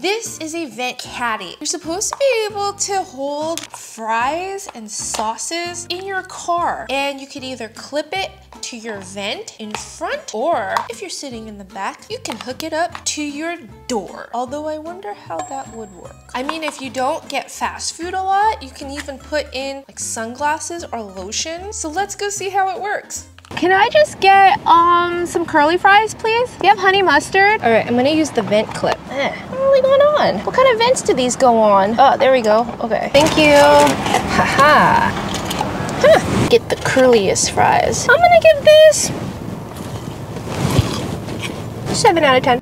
This is a vent caddy. You're supposed to be able to hold fries and sauces in your car. And you could either clip it to your vent in front, or if you're sitting in the back, you can hook it up to your door. Although I wonder how that would work. I mean, if you don't get fast food a lot, you can even put in like sunglasses or lotion. So let's go see how it works. Can I just get um some curly fries, please? Do you have honey mustard? All right, I'm gonna use the vent clip. Eh, what's really going on? What kind of vents do these go on? Oh, there we go. Okay. Thank you. Haha. Huh. Get the curliest fries. I'm gonna give this 7 out of 10.